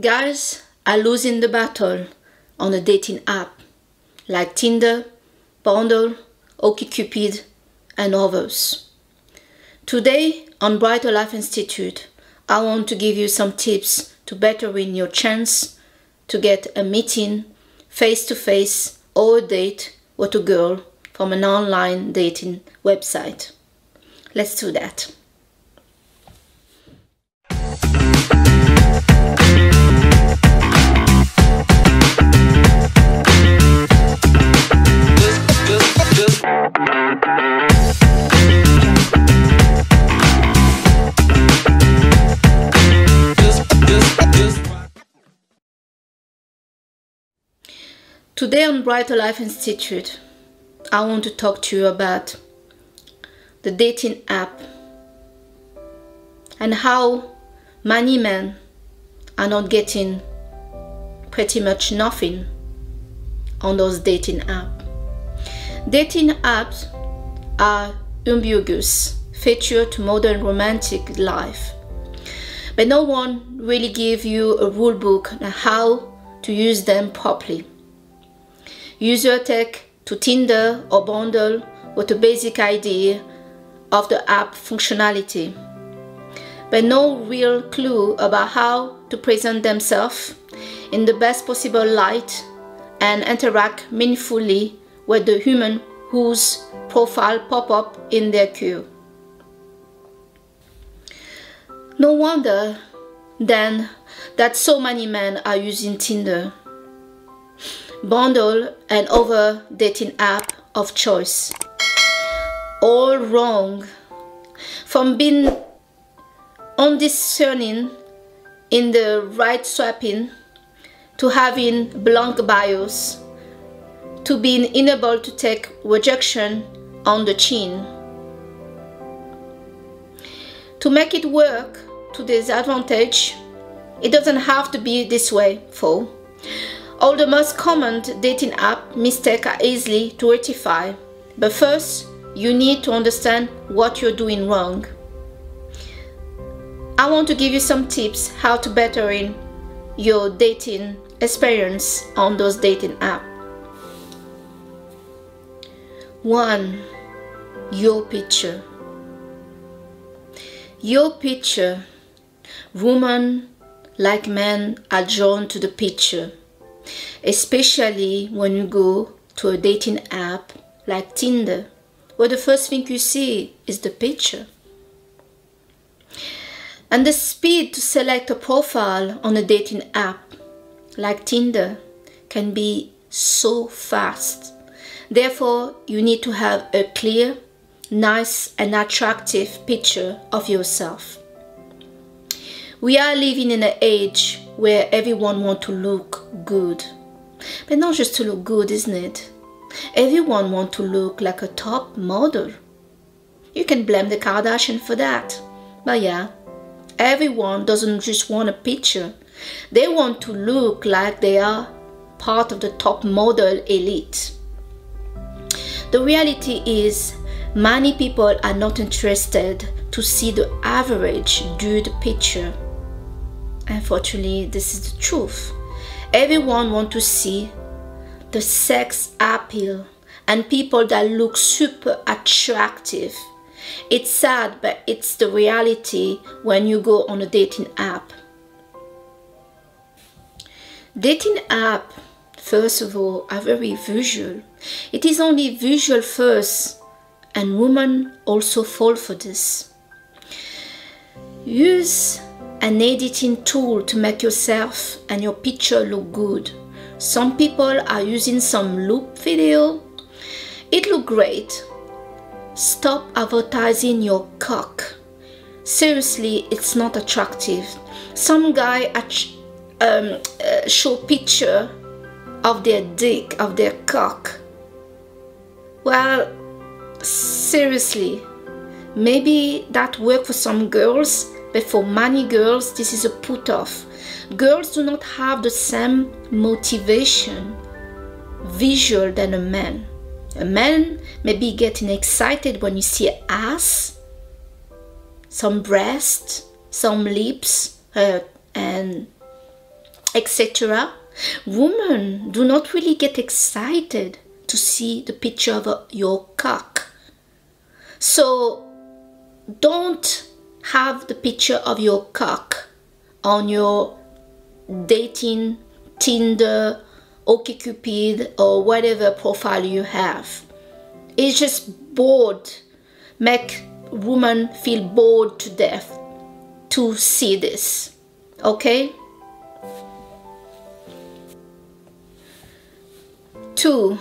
Guys are losing the battle on a dating app like Tinder, Bumble, OkCupid, and others. Today on Brighter Life Institute, I want to give you some tips to better win your chance to get a meeting face to face or a date with a girl from an online dating website. Let's do that. Today on Brighter Life Institute, I want to talk to you about the dating app and how many men are not getting pretty much nothing on those dating apps. Dating apps are umbigus, feature to modern romantic life. But no one really give you a rule book on how to use them properly. User tech to Tinder or Bumble with a basic idea of the app functionality, but no real clue about how to present themselves in the best possible light and interact meaningfully with the human whose profile pop up in their queue. No wonder then that so many men are using Tinder, Bumble and other dating app of choice. All wrong. From being undiscerning in the right swiping to having blank bios to being unable to take rejection on the chin. To make it work to this advantage, it doesn't have to be this way, for all the most common dating app mistakes are easily to rectify. But first, you need to understand what you're doing wrong. I want to give you some tips how to better in your dating experience on those dating apps. 1. Your picture. Your picture. Women, like men, are drawn to the picture, especially when you go to a dating app like Tinder, where the first thing you see is the picture. And the speed to select a profile on a dating app like Tinder can be so fast Therefore, you need to have a clear, nice and attractive picture of yourself. We are living in an age where everyone wants to look good. But not just to look good, isn't it? Everyone wants to look like a top model. You can blame the Kardashian for that. But yeah, everyone doesn't just want a picture. They want to look like they are part of the top model elite. The reality is, many people are not interested to see the average dude picture. Unfortunately, this is the truth. Everyone want to see the sex appeal and people that look super attractive. It's sad, but it's the reality when you go on a dating app. Dating app first of all, are very visual. It is only visual first, and women also fall for this. Use an editing tool to make yourself and your picture look good. Some people are using some loop video. It look great. Stop advertising your cock. Seriously, it's not attractive. Some guy um, uh, show picture of their dick, of their cock. Well, seriously, maybe that work for some girls, but for many girls, this is a put off. Girls do not have the same motivation visual than a man. A man may be getting excited when you see ass, some breast, some lips, uh, and etc. Women do not really get excited to see the picture of your cock. So don't have the picture of your cock on your dating Tinder, OkCupid, or whatever profile you have. It's just bored, make women feel bored to death to see this. Okay? Two,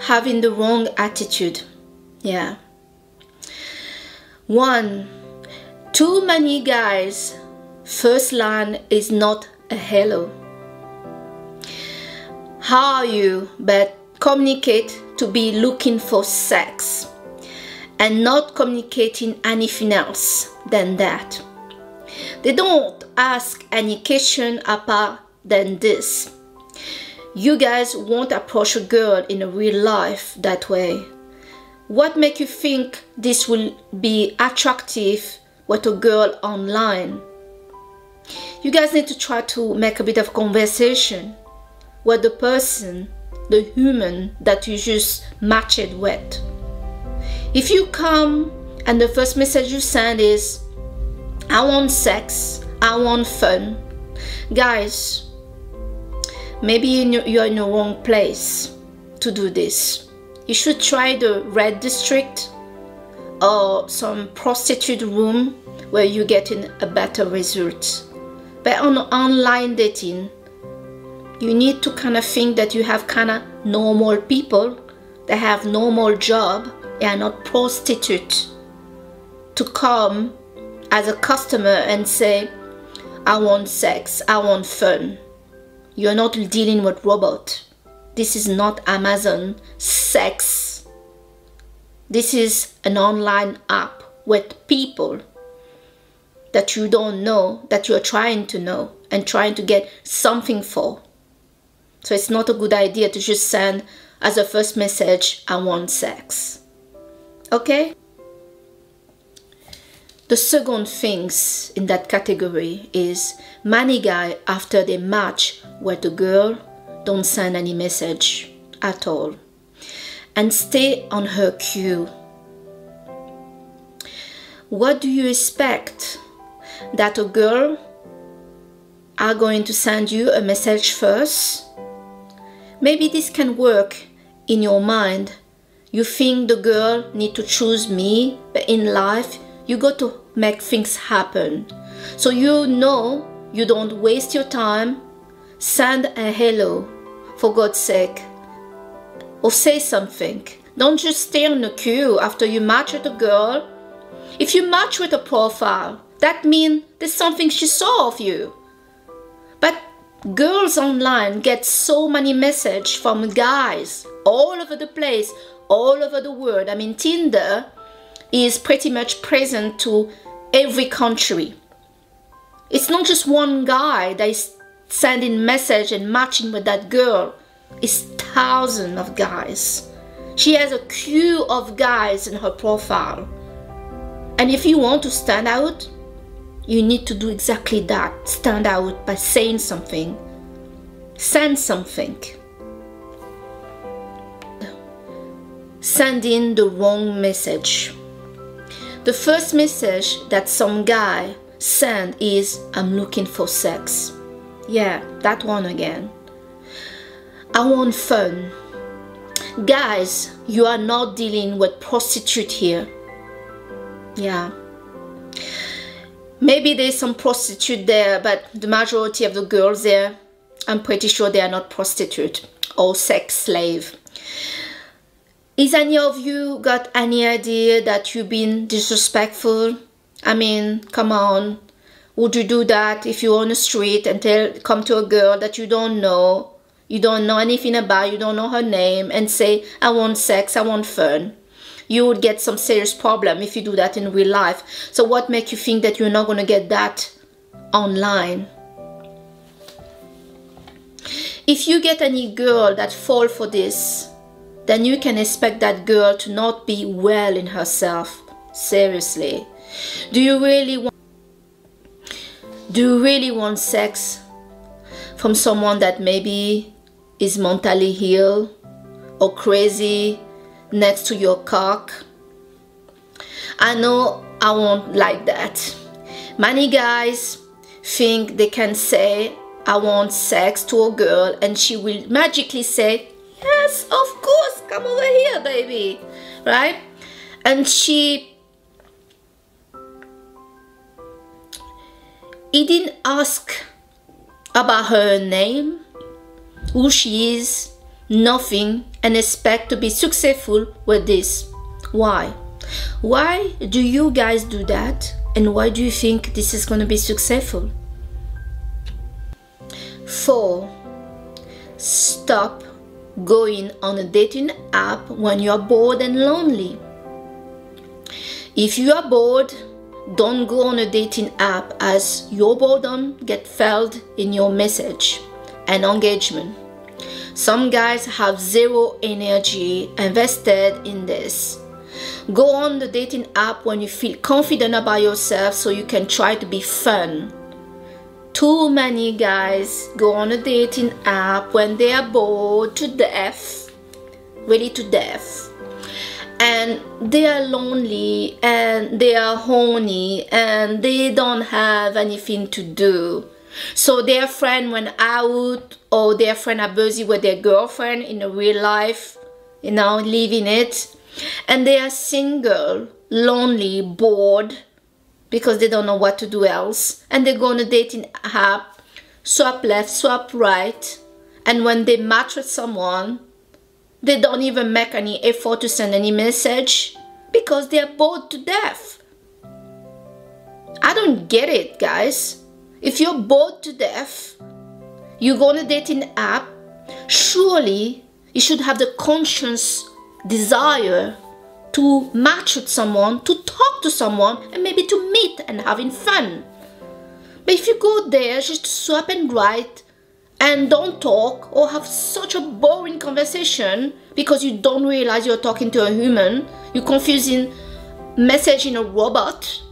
having the wrong attitude. Yeah. One, too many guys, first line is not a hello. How are you? But communicate to be looking for sex and not communicating anything else than that. They don't ask any question apart than this. You guys won't approach a girl in a real life that way. What make you think this will be attractive with a girl online? You guys need to try to make a bit of conversation with the person, the human that you just matched with. If you come and the first message you send is, I want sex, I want fun, guys, maybe you're in the wrong place to do this. You should try the red district or some prostitute room where you get in a better result. But on online dating, you need to kind of think that you have kind of normal people that have normal job are not prostitute to come as a customer and say i want sex i want fun. You're not dealing with robot. This is not amazon sex. This is an online app with people that you don't know that you're trying to know and trying to get something for so it's not a good idea to just send as a first message, I want sex. Okay? The second things in that category is many guys after they match with the girl don't send any message at all and stay on her queue. What do you expect? That a girl are going to send you a message first Maybe this can work in your mind. You think the girl need to choose me, but in life you got to make things happen. So you know you don't waste your time. Send a hello, for God's sake. Or say something. Don't just stay on the queue after you match with a girl. If you match with a profile, that means there's something she saw of you. But girls online get so many messages from guys all over the place all over the world. I mean tinder is pretty much present to every country. It's not just one guy that is sending message and matching with that girl. It's thousands of guys. She has a queue of guys in her profile. And if you want to stand out you need to do exactly that stand out by saying something, send something. Sending the wrong message. The first message that some guy send is I'm looking for sex. Yeah, that one again. I want fun. Guys, you are not dealing with prostitute here. Yeah. Maybe there's some prostitute there, but the majority of the girls there, I'm pretty sure they are not prostitute or sex slave. Is any of you got any idea that you've been disrespectful? I mean, come on. Would you do that if you're on the street and tell come to a girl that you don't know, you don't know anything about, you don't know her name, and say, I want sex, I want fun? You would get some serious problem if you do that in real life. So what makes you think that you're not going to get that online? If you get any girl that fall for this, then you can expect that girl to not be well in herself. Seriously. Do you really want do you really want sex? from someone that maybe is mentally ill or crazy next to your cock. I know I won't like that. Many guys think they can say, I want sex to a girl, and she will magically say, Yes, of course, come over here, baby. Right? And she he didn't ask about her name, who she is, nothing, and expect to be successful with this. Why? Why do you guys do that? And why do you think this is going to be successful? 4. Stop going on a dating app when you're bored and lonely. If you are bored, don't go on a dating app as your boredom get felt in your message and engagement. Some guys have zero energy invested in this. Go on the dating app when you feel confident about yourself so you can try to be fun. Too many guys go on a dating app when they are bored to death, really to death and they are lonely and they are horny and they don't have anything to do. So their friend went out or their friend are busy with their girlfriend in a real life, you know, living it. And they are single, lonely, bored because they don't know what to do else. And they go on a dating app, swap left, swap right. And when they match with someone, they don't even make any effort to send any message because they are bored to death. I don't get it, guys. If you're bored to death, you go on a dating app, surely you should have the conscious desire to match with someone, to talk to someone, and maybe to meet and having fun. But if you go there just to swap and write, and don't talk or have such a boring conversation because you don't realize you're talking to a human. You're confusing messaging a robot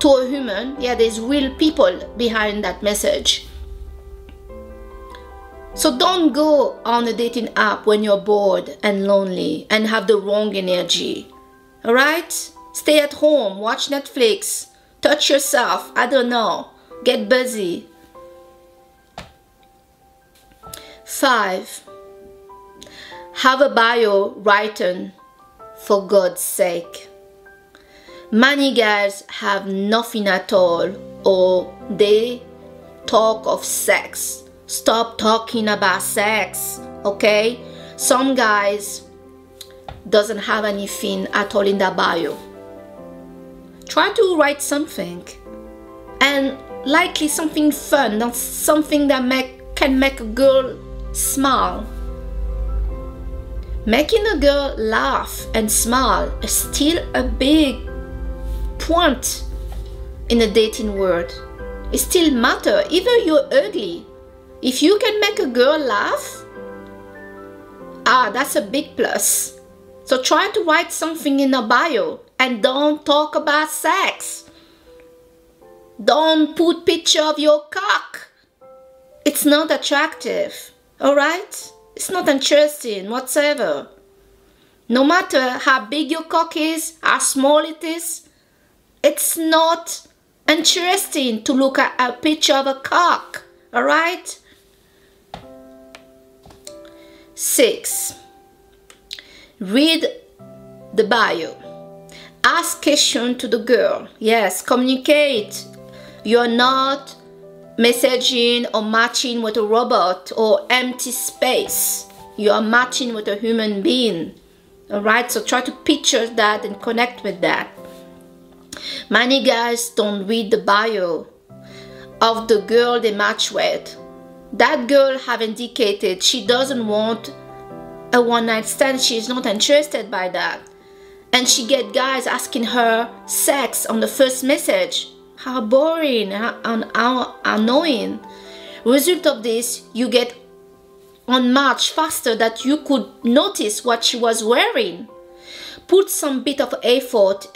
to a human. Yeah, there's real people behind that message. So don't go on a dating app when you're bored and lonely and have the wrong energy. Alright? Stay at home, watch Netflix, touch yourself, I don't know, get busy, 5. Have a bio written for God's sake. Many guys have nothing at all or they talk of sex. Stop talking about sex, okay? Some guys doesn't have anything at all in their bio. Try to write something and likely something fun, not something that make, can make a girl smile. Making a girl laugh and smile is still a big point in the dating world. It still matter, even you're ugly. If you can make a girl laugh, ah, that's a big plus. So try to write something in a bio and don't talk about sex. Don't put picture of your cock. It's not attractive. Alright? It's not interesting whatsoever. No matter how big your cock is, how small it is, it's not interesting to look at a picture of a cock. Alright? 6. Read the bio. Ask question to the girl. Yes, communicate. You're not messaging or matching with a robot or empty space. You are matching with a human being. Alright, so try to picture that and connect with that. Many guys don't read the bio of the girl they match with. That girl have indicated she doesn't want a one night stand. She's not interested by that. And she get guys asking her sex on the first message how boring and how annoying. Result of this, you get on much faster that you could notice what she was wearing. Put some bit of effort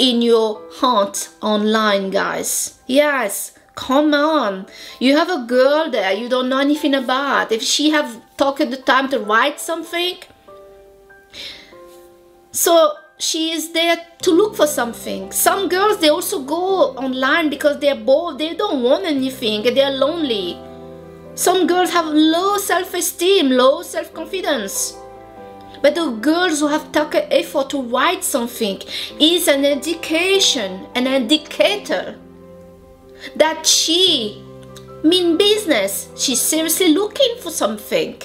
in your hunt online, guys. Yes, come on. You have a girl there you don't know anything about. If she have taken the time to write something, so she is there to look for something. Some girls they also go online because they're bored, they don't want anything, they're lonely. Some girls have low self-esteem, low self-confidence. But the girls who have taken effort to write something is an indication, an indicator that she mean business. She's seriously looking for something.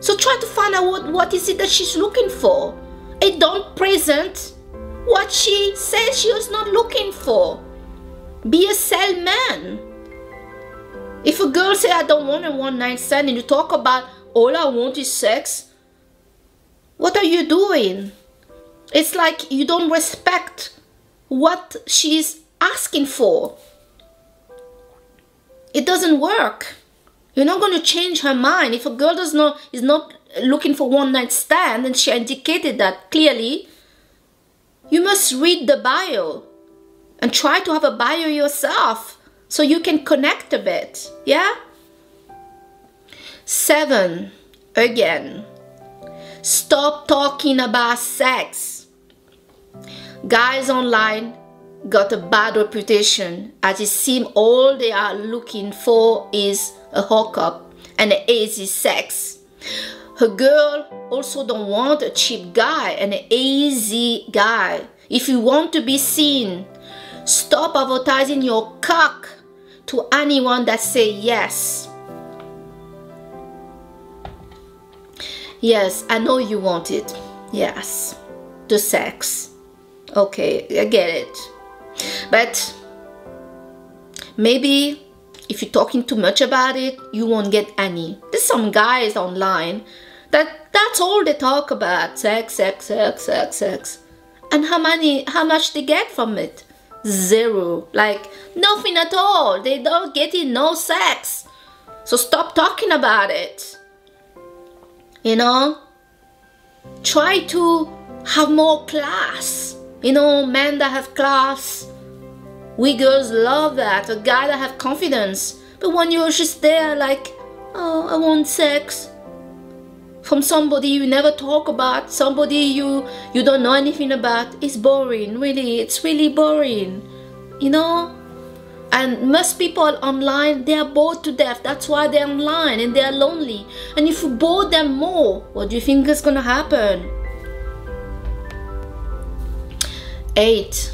So try to find out what, what is it that she's looking for. It don't present what she says she was not looking for. Be a salesman. If a girl say I don't want a one night stand and you talk about all I want is sex, what are you doing? It's like you don't respect what she's asking for. It doesn't work. You're not going to change her mind. If a girl does not is not looking for one night stand and she indicated that clearly, you must read the bio and try to have a bio yourself so you can connect a bit. Yeah? Seven, again, Stop talking about sex. Guys online got a bad reputation as it seems all they are looking for is a hookup and easy sex. A girl also don't want a cheap guy and an easy guy. If you want to be seen, stop advertising your cock to anyone that say yes. Yes, I know you want it. Yes, the sex. Okay, I get it. But maybe if you're talking too much about it, you won't get any. There's some guys online that that's all they talk about. Sex, sex, sex, sex, sex. And how many how much they get from it? Zero. Like nothing at all. They don't get in no sex. So stop talking about it you know try to have more class. You know men that have class we girls love that a guy that have confidence. But when you're just there like oh i want sex from somebody you never talk about somebody you you don't know anything about it's boring really it's really boring. You know and most people online, they are bored to death. That's why they're online and they're lonely. And if you bore them more, what do you think is going to happen? Eight,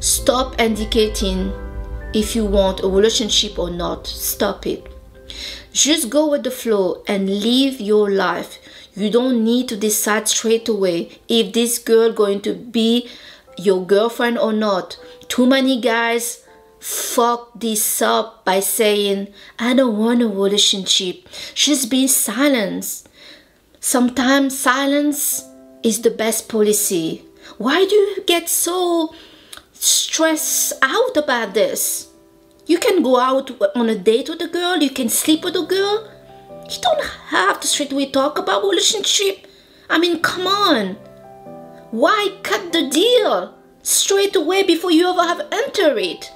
stop indicating if you want a relationship or not. Stop it. Just go with the flow and live your life. You don't need to decide straight away if this girl going to be your girlfriend or not. Too many guys fuck this up by saying, I don't want a relationship. She's been silent. Sometimes silence is the best policy. Why do you get so stressed out about this? You can go out on a date with a girl, you can sleep with a girl. You don't have to straight away talk about relationship. I mean, come on. Why cut the deal straight away before you ever have entered it?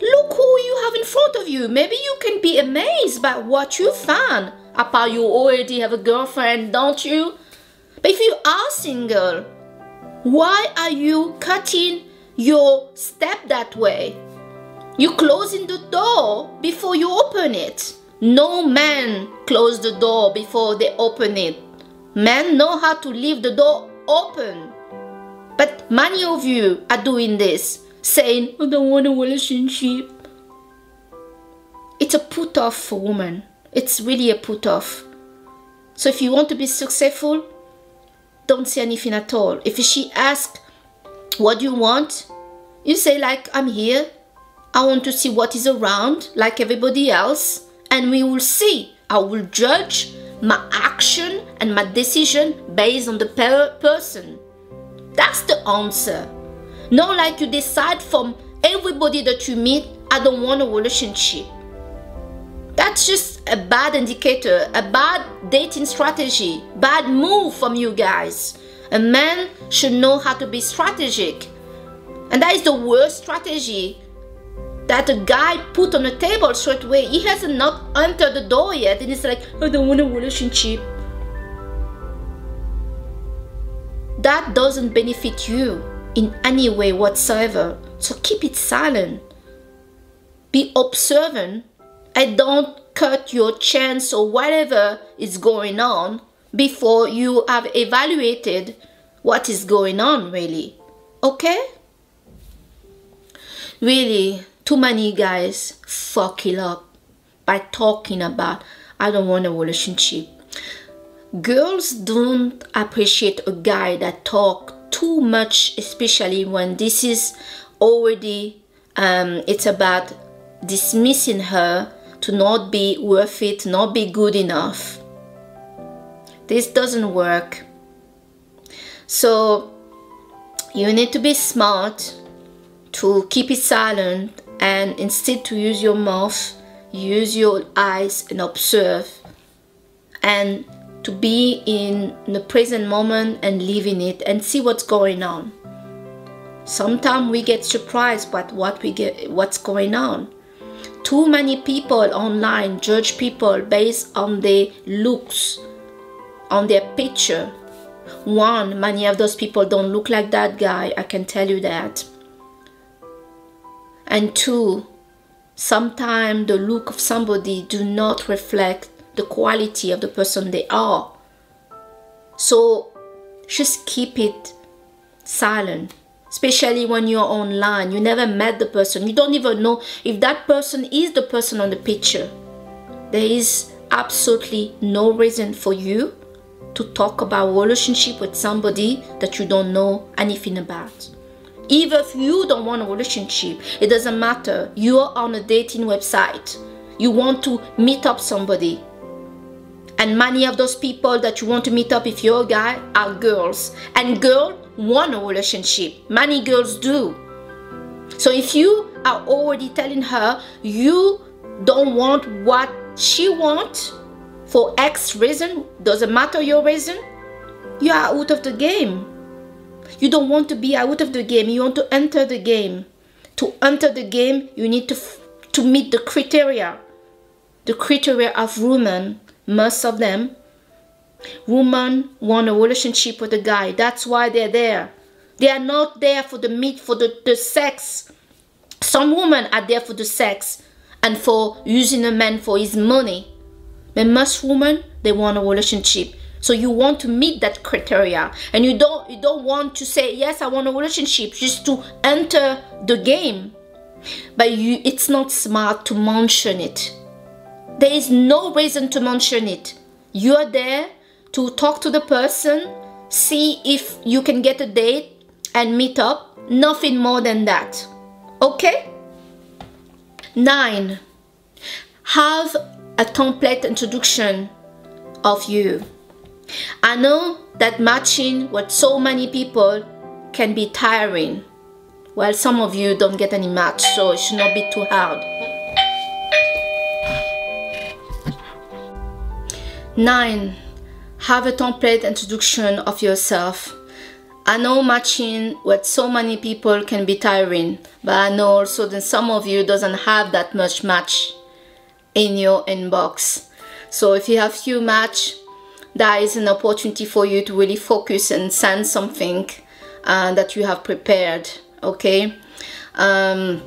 Look who you have in front of you. Maybe you can be amazed by what you found. Apart you already have a girlfriend, don't you? But if you are single, why are you cutting your step that way? You're closing the door before you open it. No man close the door before they open it. Men know how to leave the door open. But many of you are doing this saying, I don't want a relationship. It's a put off for women. It's really a put off. So if you want to be successful, don't say anything at all. If she asks, what do you want? You say like, I'm here. I want to see what is around like everybody else. And we will see. I will judge my action and my decision based on the per person. That's the answer. Not like you decide from everybody that you meet, I don't want a relationship. That's just a bad indicator, a bad dating strategy, bad move from you guys. A man should know how to be strategic. And that is the worst strategy that a guy put on the table straight away. He hasn't not entered the door yet, and he's like, I don't want a relationship. That doesn't benefit you in any way whatsoever. So keep it silent. Be observant and don't cut your chance or whatever is going on before you have evaluated what is going on really. Okay? Really, too many guys fuck it up by talking about I don't want a relationship. Girls don't appreciate a guy that talk too much, especially when this is already um, it's about dismissing her to not be worth it, not be good enough. This doesn't work. So you need to be smart to keep it silent and instead to use your mouth, use your eyes and observe and to be in the present moment and live in it and see what's going on. Sometimes we get surprised by what we get what's going on. Too many people online judge people based on their looks, on their picture. One, many of those people don't look like that guy, I can tell you that. And two, sometimes the look of somebody do not reflect the quality of the person they are. So just keep it silent especially when you're online. You never met the person. You don't even know if that person is the person on the picture. There is absolutely no reason for you to talk about relationship with somebody that you don't know anything about. Even if you don't want a relationship, it doesn't matter. You're on a dating website. You want to meet up somebody. And many of those people that you want to meet up if you're a guy are girls. And girl want a relationship. Many girls do. So if you are already telling her you don't want what she wants for X reason, doesn't matter your reason, you are out of the game. You don't want to be out of the game. You want to enter the game. To enter the game, you need to to meet the criteria. The criteria of women, most of them Women want a relationship with a guy. That's why they're there. They are not there for the meat, for the, the sex. Some women are there for the sex and for using a man for his money. But most women, they want a relationship. So you want to meet that criteria and you don't you don't want to say yes I want a relationship just to enter the game. But you it's not smart to mention it. There is no reason to mention it. You are there to talk to the person, see if you can get a date and meet up. Nothing more than that. Okay? Nine, have a template introduction of you. I know that matching with so many people can be tiring. Well, some of you don't get any match, so it should not be too hard. Nine, have a template introduction of yourself. I know matching with so many people can be tiring, but I know also that some of you doesn't have that much match in your inbox. So if you have few match, that is an opportunity for you to really focus and send something uh, that you have prepared, okay? Um,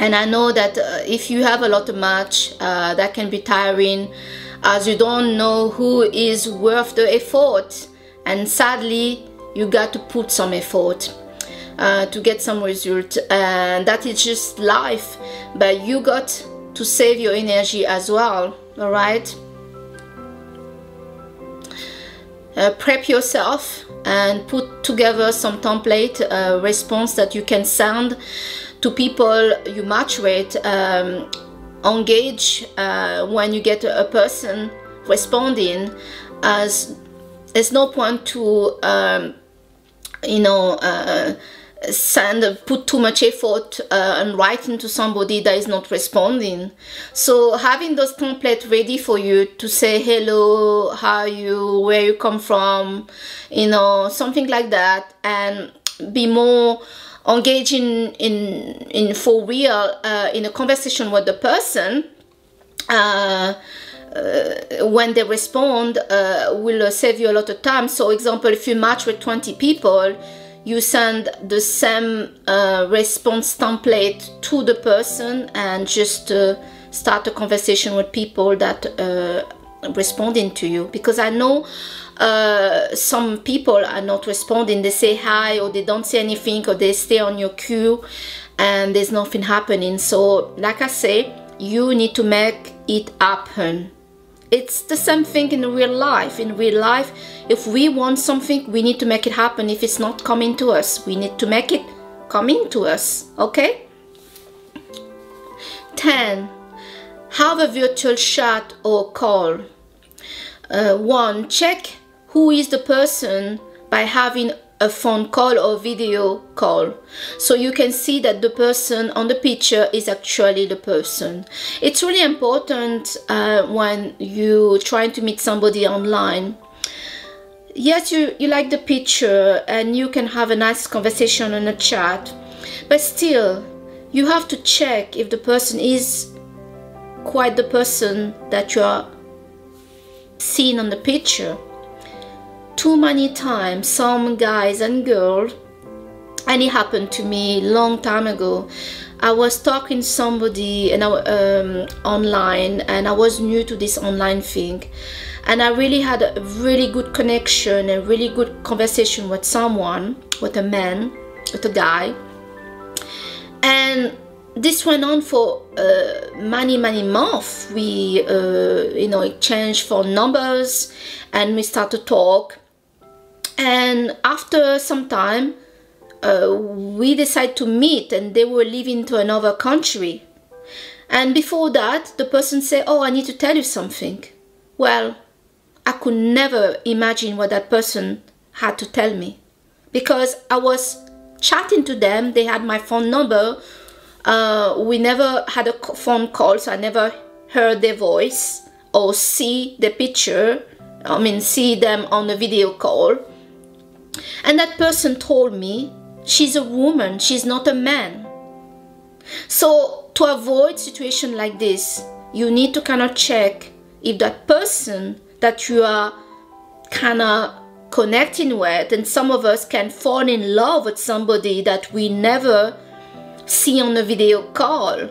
and I know that uh, if you have a lot of match, uh, that can be tiring as you don't know who is worth the effort. And sadly you got to put some effort uh, to get some result. And that is just life. But you got to save your energy as well all right? Uh, prep yourself and put together some template uh, response that you can send to people you match with. Um, engage uh, when you get a person responding as there's no point to um, you know uh, send put too much effort uh, and writing to somebody that is not responding. So having those templates ready for you to say hello how are you? Where you come from? You know something like that and be more engaging in in for real uh, in a conversation with the person uh, uh, when they respond uh, will save you a lot of time. So example if you match with 20 people you send the same uh, response template to the person and just uh, start a conversation with people that uh, responding to you. Because I know uh, some people are not responding. They say hi or they don't say anything or they stay on your queue and there's nothing happening. So like I say you need to make it happen. It's the same thing in real life. In real life if we want something we need to make it happen. If it's not coming to us we need to make it coming to us okay? 10 have a virtual chat or call. Uh, one check who is the person by having a phone call or video call? So you can see that the person on the picture is actually the person. It's really important uh, when you trying to meet somebody online. Yes you you like the picture and you can have a nice conversation on a chat but still you have to check if the person is quite the person that you are seeing on the picture too many times some guys and girls and it happened to me long time ago. I was talking somebody and I, um, online and I was new to this online thing and I really had a really good connection and really good conversation with someone with a man with a guy. And this went on for uh, many many months. We uh, you know exchanged phone numbers and we started to talk and after some time uh, we decided to meet and they were leaving to another country. And before that the person said oh i need to tell you something. Well i could never imagine what that person had to tell me. Because i was chatting to them they had my phone number. Uh, we never had a phone call so i never heard their voice or see the picture. I mean see them on a video call and that person told me she's a woman, she's not a man. So to avoid situation like this, you need to kind of check if that person that you are kind of connecting with and some of us can fall in love with somebody that we never see on a video call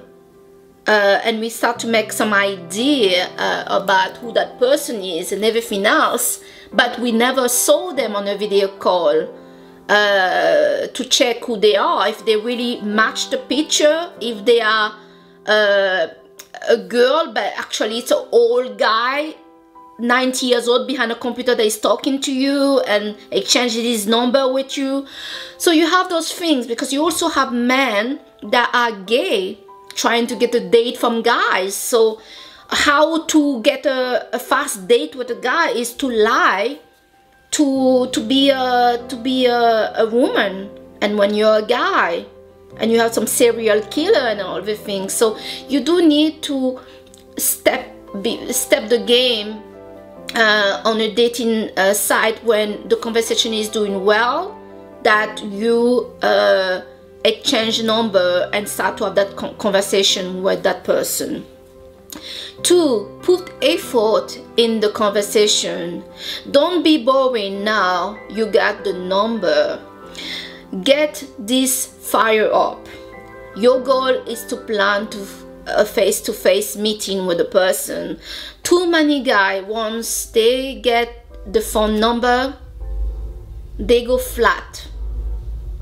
uh, and we start to make some idea uh, about who that person is and everything else but we never saw them on a video call uh, to check who they are, if they really match the picture, if they are uh, a girl, but actually it's an old guy, 90 years old behind a computer that is talking to you and exchanging his number with you. So you have those things because you also have men that are gay trying to get a date from guys. So how to get a, a fast date with a guy is to lie to to be a to be a, a woman. And when you're a guy and you have some serial killer and all the things. So you do need to step be, step the game uh, on a dating uh, site when the conversation is doing well that you uh, exchange number and start to have that conversation with that person Two, put effort in the conversation. Don't be boring now, you got the number. Get this fire up. Your goal is to plan to a face-to-face -face meeting with a person. Too many guys, once they get the phone number, they go flat.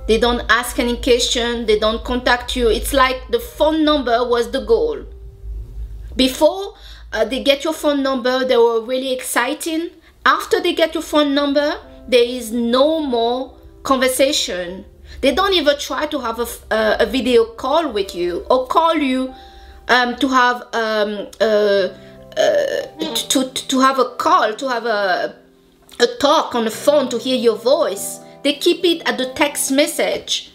They don't ask any question, they don't contact you. It's like the phone number was the goal before uh, they get your phone number, they were really exciting. After they get your phone number, there is no more conversation. They don't even try to have a, uh, a video call with you or call you um, to have um, uh, uh, to, to have a call, to have a, a talk on the phone to hear your voice. They keep it at the text message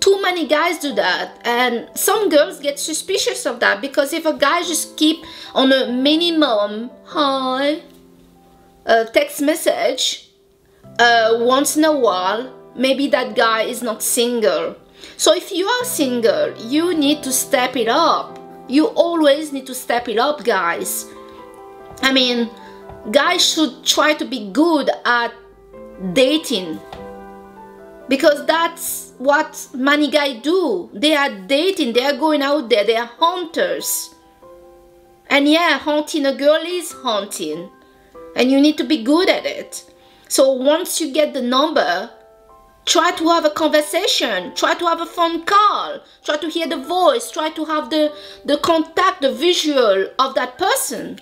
too many guys do that and some girls get suspicious of that because if a guy just keep on a minimum hi text message uh, once in a while maybe that guy is not single. So if you are single, you need to step it up. You always need to step it up, guys. I mean, guys should try to be good at dating because that's what many guys do. They are dating, they are going out there, they are hunters. And yeah, hunting a girl is hunting, and you need to be good at it. So once you get the number, try to have a conversation, try to have a phone call, try to hear the voice, try to have the, the contact, the visual of that person.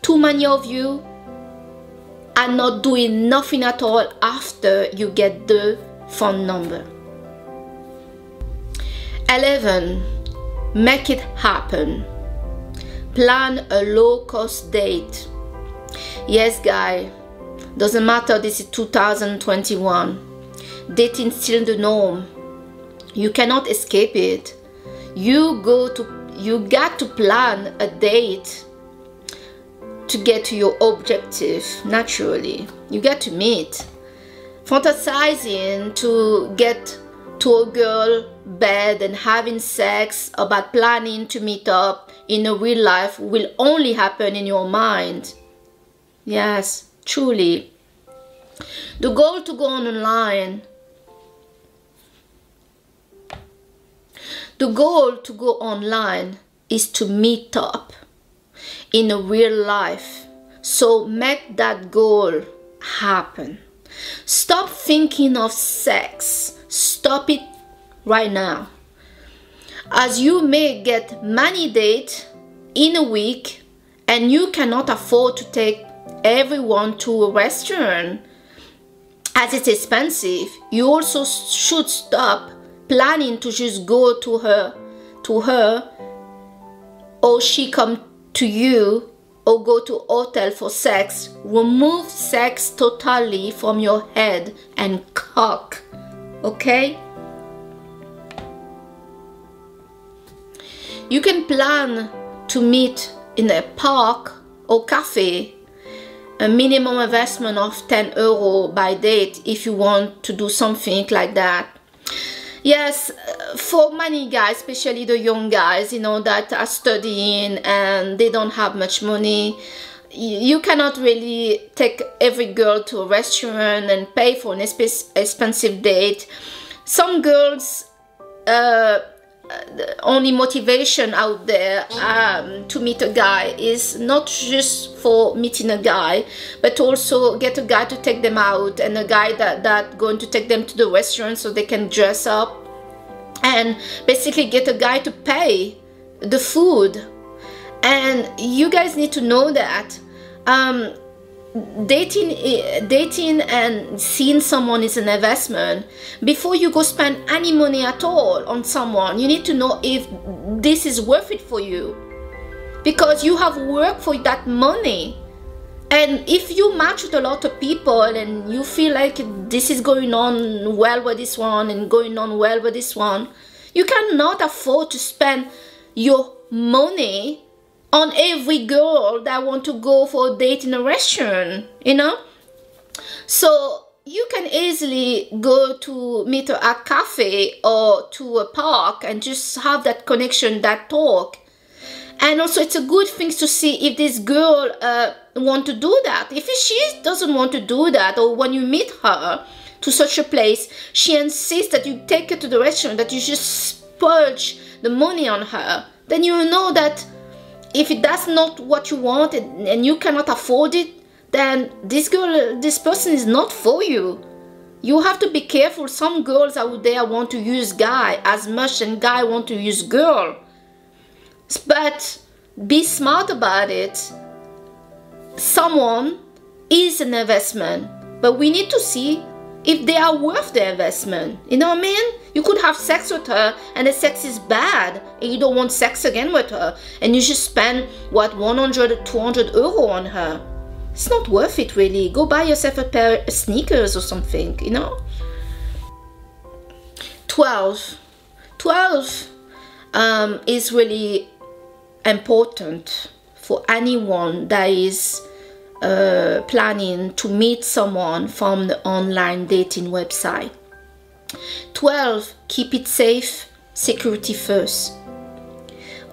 Too many of you are not doing nothing at all after you get the phone number. 11. Make it happen. Plan a low cost date. Yes, guy, doesn't matter, this is 2021. Dating still the norm. You cannot escape it. You go to you got to plan a date to get to your objective naturally. You get to meet. Fantasizing to get to a girl bed and having sex about planning to meet up in a real life will only happen in your mind. Yes, truly. The goal to go online The goal to go online is to meet up in a real life. So make that goal happen. Stop thinking of sex. Stop it right now. As you may get many dates in a week and you cannot afford to take everyone to a restaurant as it's expensive, you also should stop planning to just go to her to her or she come to you or go to hotel for sex remove sex totally from your head and cock okay? You can plan to meet in a park or cafe a minimum investment of 10 euro by date if you want to do something like that yes for many guys especially the young guys you know that are studying and they don't have much money you cannot really take every girl to a restaurant and pay for an expensive date. Some girls uh, only motivation out there um, to meet a guy is not just for meeting a guy but also get a guy to take them out and a guy that that going to take them to the restaurant so they can dress up and basically get a guy to pay the food. And you guys need to know that um, dating dating and seeing someone is an investment. Before you go spend any money at all on someone you need to know if this is worth it for you. Because you have worked for that money. And if you match with a lot of people and you feel like this is going on well with this one and going on well with this one you cannot afford to spend your money on every girl that want to go for a date in a restaurant, you know? So you can easily go to meet at cafe or to a park and just have that connection, that talk. And also it's a good thing to see if this girl uh, want to do that. If she doesn't want to do that or when you meet her to such a place, she insists that you take her to the restaurant, that you just splurge the money on her, then you know that if that's not what you want and you cannot afford it, then this girl, this person is not for you. You have to be careful. Some girls out there want to use guy as much and guy want to use girl. But be smart about it. Someone is an investment, but we need to see if they are worth the investment. You know what I mean? You could have sex with her and the sex is bad and you don't want sex again with her and you just spend what 100 200 euro on her. It's not worth it really. Go buy yourself a pair of sneakers or something, you know? 12. 12 um, is really important for anyone that is uh, planning to meet someone from the online dating website. 12 keep it safe security first.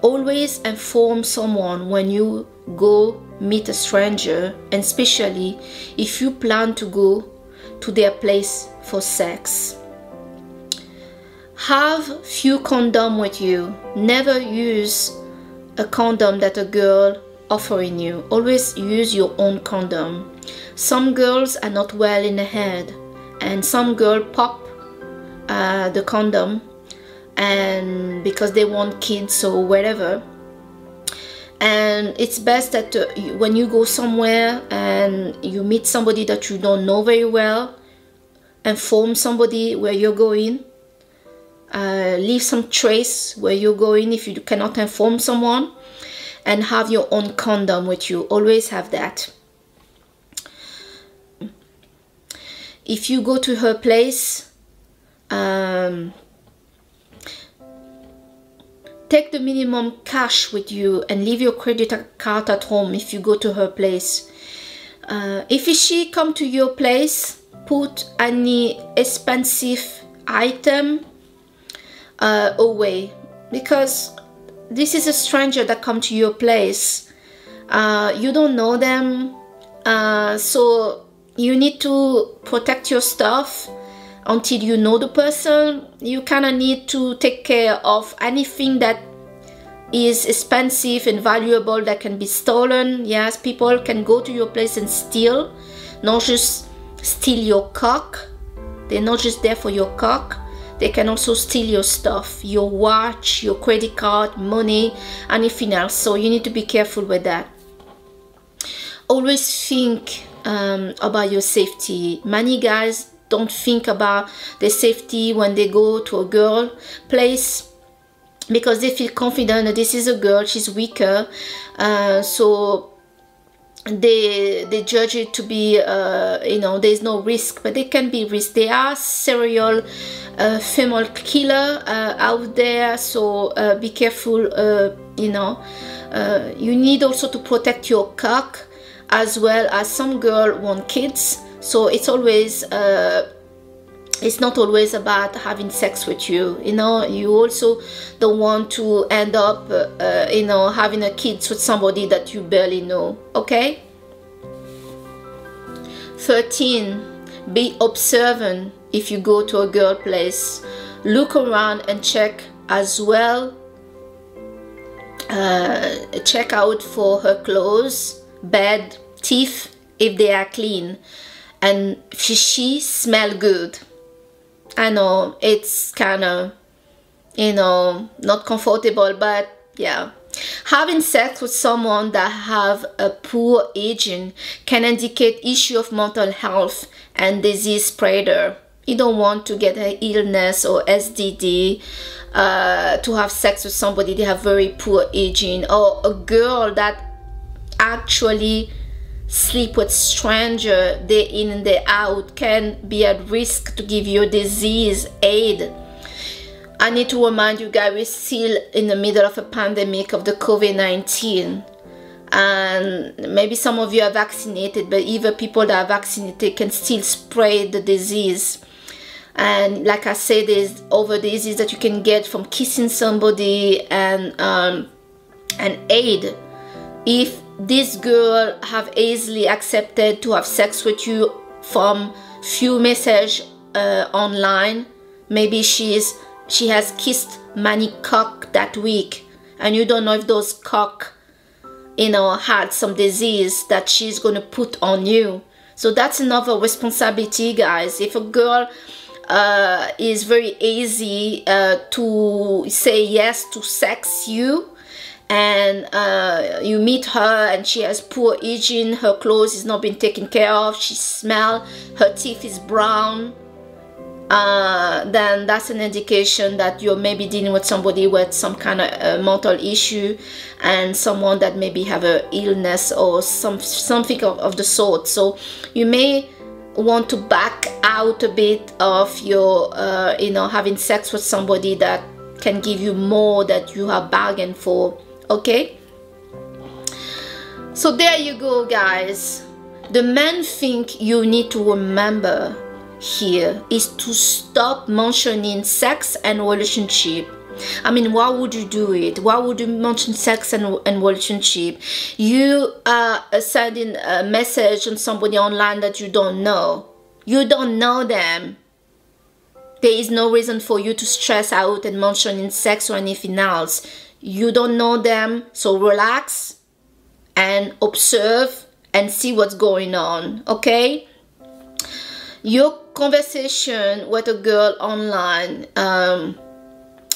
Always inform someone when you go meet a stranger and especially if you plan to go to their place for sex. Have few condom with you. Never use a condom that a girl offering you. Always use your own condom. Some girls are not well in the head and some girl pop uh, the condom and because they want kids or whatever. And it's best that uh, when you go somewhere and you meet somebody that you don't know very well inform somebody where you're going uh, leave some trace where you're going if you cannot inform someone and have your own condom with you always have that if you go to her place um, Take the minimum cash with you and leave your credit card at home if you go to her place. Uh, if she come to your place, put any expensive item uh, away because this is a stranger that come to your place. Uh, you don't know them, uh, so you need to protect your stuff until you know the person. You kind of need to take care of anything that is expensive and valuable that can be stolen. Yes people can go to your place and steal. Not just steal your cock. They're not just there for your cock they can also steal your stuff your watch your credit card money anything else. So you need to be careful with that. Always think um, about your safety. Many guys don't think about the safety when they go to a girl place because they feel confident that this is a girl she's weaker. Uh, so they they judge it to be uh, you know there's no risk but there can be risk. There are serial uh, female killer uh, out there. So uh, be careful uh, you know you need also to protect your cock as well as some girl want kids. So it's always uh, it's not always about having sex with you you know. You also don't want to end up uh, uh, you know having a kids with somebody that you barely know okay? 13 be observant if you go to a girl place look around and check as well uh, check out for her clothes bed teeth if they are clean. And she smell good. I know it's kind of you know not comfortable but yeah. Having sex with someone that have a poor aging can indicate issue of mental health and disease spreader you don't want to get an illness or STD uh, to have sex with somebody they have very poor aging or a girl that actually sleep with stranger day in and day out can be at risk to give you disease aid. I need to remind you guys we're still in the middle of a pandemic of the covid-19 and maybe some of you are vaccinated but even people that are vaccinated can still spread the disease and like i said there's over disease that you can get from kissing somebody and um, and aid. If this girl have easily accepted to have sex with you from few message uh, online maybe she's she has kissed many cock that week. And you don't know if those cock you know had some disease that she's gonna put on you. So that's another responsibility guys. If a girl uh, is very easy uh, to say yes to sex you. And uh, you meet her and she has poor hygiene. Her clothes is not being taken care of. She smell her teeth is brown. Uh, then that's an indication that you're maybe dealing with somebody with some kind of uh, mental issue and someone that maybe have a illness or some something of, of the sort. So you may want to back out a bit of your uh, you know having sex with somebody that can give you more that you have bargained for okay? So there you go guys. The main thing you need to remember here is to stop mentioning sex and relationship I mean, why would you do it? Why would you mention sex and, and relationship? You are sending a message on somebody online that you don't know. You don't know them. There is no reason for you to stress out and mention sex or anything else. You don't know them, so relax and observe and see what's going on, okay? Your conversation with a girl online, um,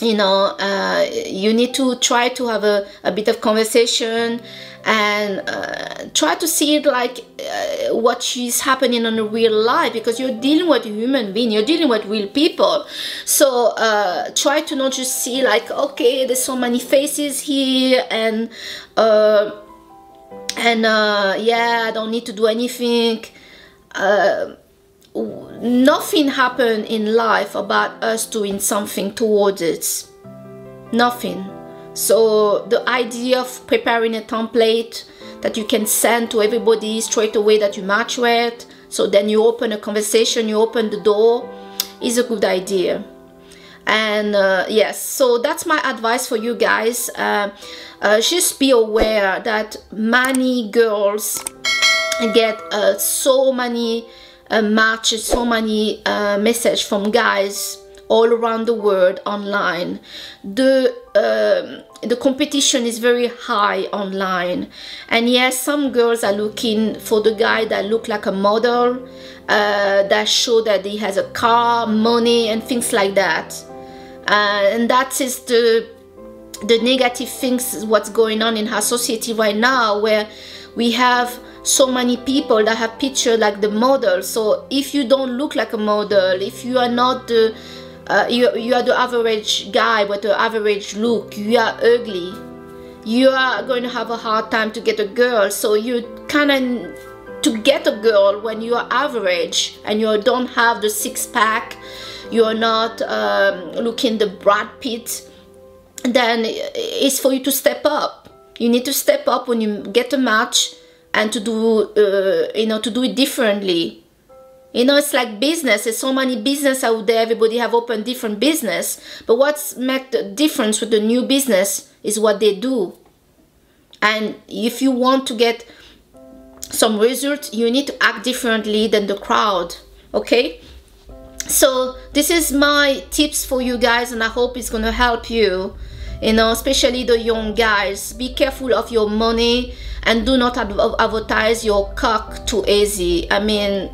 you know uh, you need to try to have a, a bit of conversation and uh, try to see it like uh, what is happening in real life because you're dealing with human being you're dealing with real people. So uh, try to not just see like okay there's so many faces here and uh, and uh, yeah I don't need to do anything nothing happened in life about us doing something towards it. Nothing. So the idea of preparing a template that you can send to everybody straight away that you match with, so then you open a conversation, you open the door, is a good idea. And uh, yes, so that's my advice for you guys. Uh, uh, just be aware that many girls get uh, so many uh, match so many uh, message from guys all around the world online. The uh, the competition is very high online. And yes some girls are looking for the guy that look like a model uh, that show that he has a car money and things like that. Uh, and that is the the negative things what's going on in our society right now where we have so many people that have picture like the model. So if you don't look like a model if you are not the uh, you, you are the average guy with the average look you are ugly. You are going to have a hard time to get a girl. So you kind of to get a girl when you are average and you don't have the six-pack you're not um, looking the Brad Pitt then it's for you to step up. You need to step up when you get a match and to do uh, you know to do it differently. You know it's like business. There's so many business out there. Everybody have opened different business. But what's make the difference with the new business is what they do. And if you want to get some results you need to act differently than the crowd. Okay? So this is my tips for you guys and i hope it's gonna help you you know especially the young guys. Be careful of your money and do not advertise your cock too easy i mean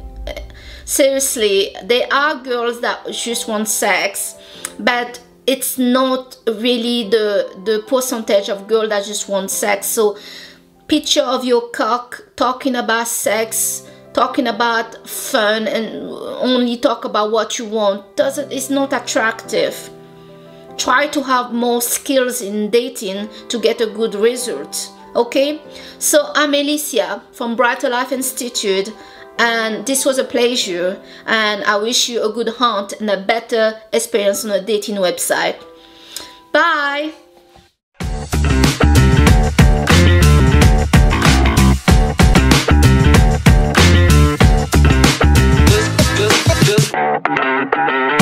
seriously there are girls that just want sex but it's not really the the percentage of girls that just want sex. So picture of your cock talking about sex talking about fun and only talk about what you want. Doesn't it's not attractive try to have more skills in dating to get a good result okay? So i'm alicia from brighter life institute and this was a pleasure and i wish you a good hunt and a better experience on a dating website. Bye! Thank you.